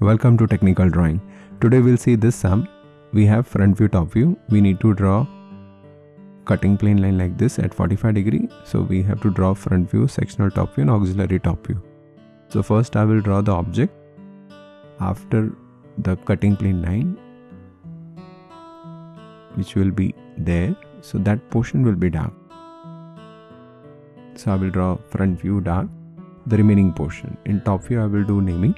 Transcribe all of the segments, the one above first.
Welcome to technical drawing. Today we'll see this sum. We have front view top view. We need to draw cutting plane line like this at 45 degree. So we have to draw front view, sectional top view and auxiliary top view. So first I will draw the object after the cutting plane line which will be there. So that portion will be dark. So I will draw front view dark, the remaining portion. In top view I will do naming.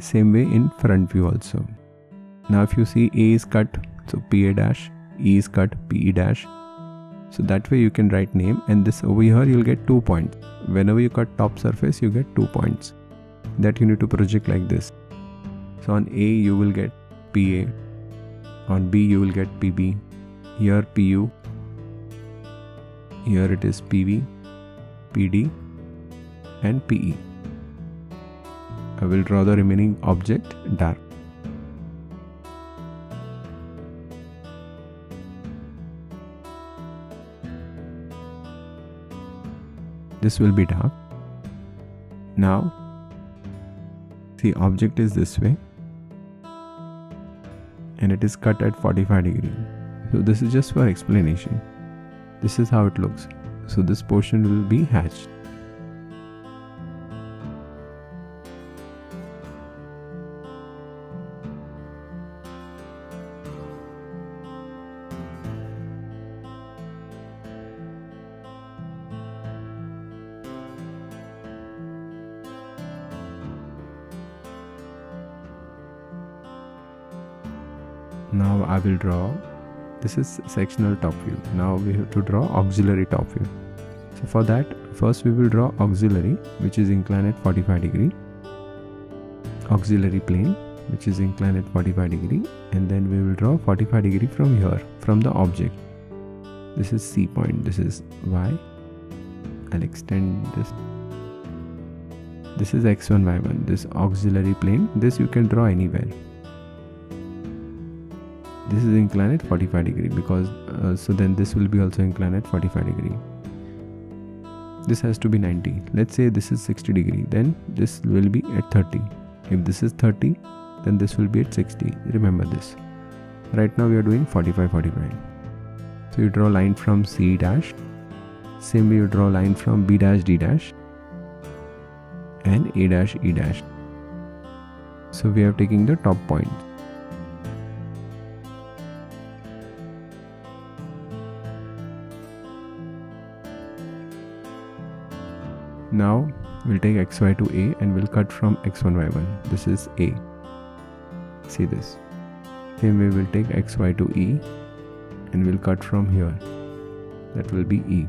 Same way in front view also. Now if you see A is cut, so PA dash, E is cut, PE dash. So that way you can write name and this over here you'll get two points. Whenever you cut top surface you get two points. That you need to project like this. So on A you will get PA, on B you will get PB, here PU, here it is PV, PD and PE. I will draw the remaining object dark. This will be dark. Now, the object is this way and it is cut at 45 degree. So this is just for explanation. This is how it looks. So this portion will be hatched. now I will draw this is sectional top view. Now we have to draw auxiliary top view. So for that first we will draw auxiliary which is inclined at 45 degree auxiliary plane which is inclined at 45 degree and then we will draw 45 degree from here from the object. This is C point this is Y. I'll extend this. This is x1 y1 this auxiliary plane this you can draw anywhere this is inclined at 45 degree because uh, so then this will be also inclined at 45 degree. This has to be 90 let's say this is 60 degree then this will be at 30 if this is 30 then this will be at 60 remember this. Right now we are doing 45 45 so you draw line from c dash. Same way you draw line from b dash d dash and a dash e dash. So we are taking the top point Now we'll take xy to a and we'll cut from x1 y1. This is a. See this. Way we'll take xy to e and we'll cut from here. That will be e.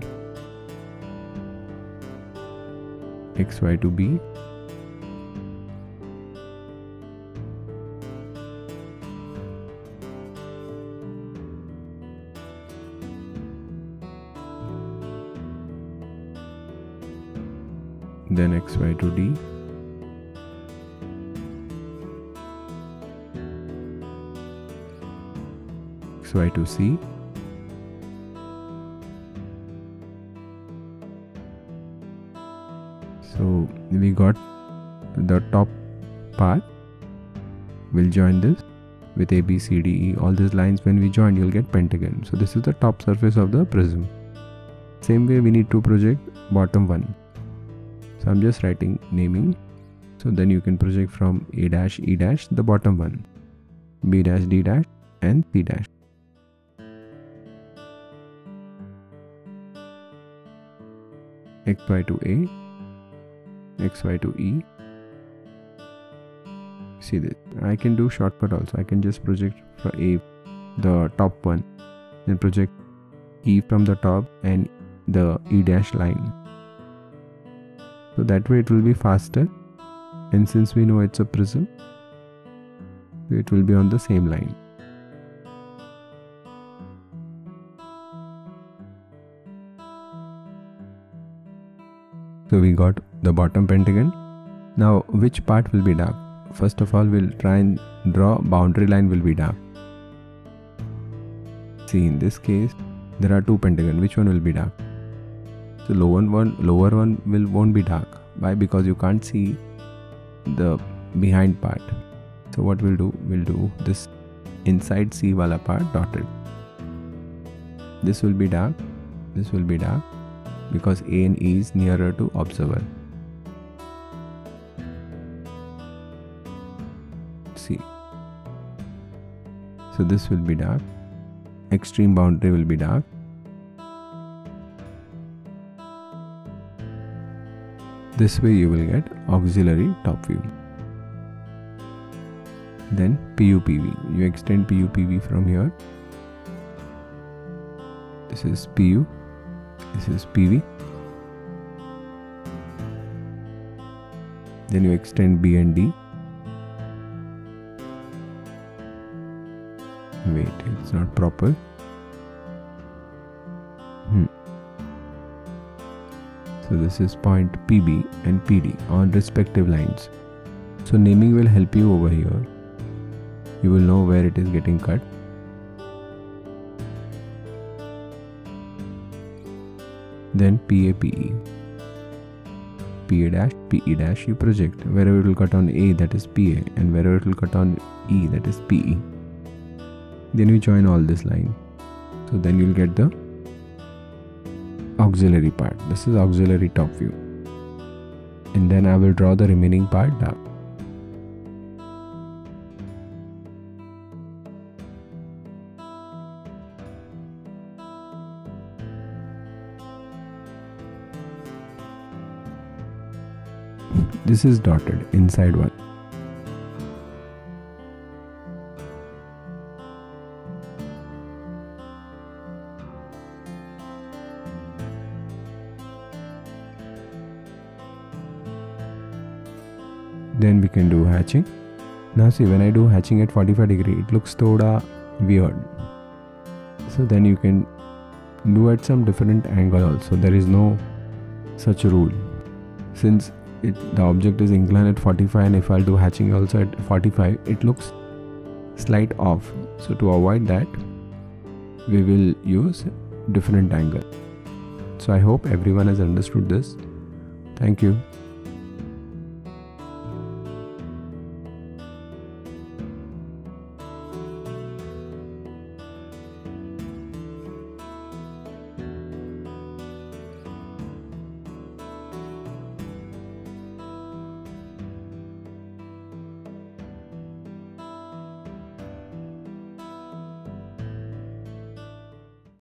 xy to b then xy to d. Xy to c. So we got the top part. We'll join this with a b c d e. All these lines when we join you'll get pentagon. So this is the top surface of the prism. Same way we need to project bottom one so i'm just writing naming. So then you can project from a dash e dash the bottom one. B dash d dash and c dash. Xy to a xy to e. See this. I can do shortcut also. I can just project for a the top one then project e from the top and the e dash line so that way it will be faster. And since we know it's a prism it will be on the same line. So we got the bottom pentagon. Now which part will be dark? First of all we'll try and draw boundary line will be dark. See in this case there are two pentagon. Which one will be dark so lower one lower one will won't be dark. Why? Because you can't see the behind part. So what we'll do? We'll do this inside c wala part dotted. This will be dark. This will be dark because a and e is nearer to observer. See? So this will be dark. Extreme boundary will be dark this way you will get auxiliary top view. Then PUPV you extend PUPV from here. This is PU this is PV then you extend B and D. Wait it's not proper so this is point PB and PD on respective lines. So naming will help you over here. You will know where it is getting cut. Then PAPE PA dash PE dash you project wherever it will cut on A that is PA and wherever it will cut on E that is PE then you join all this line. So then you'll get the auxiliary part. This is auxiliary top view. And then I will draw the remaining part dark this is dotted inside one then we can do hatching. Now see when I do hatching at 45 degree it looks toda weird. So then you can do at some different angle also. There is no such rule. Since it, the object is inclined at 45 and if I'll do hatching also at 45 it looks slight off. So to avoid that we will use different angle. So I hope everyone has understood this. Thank you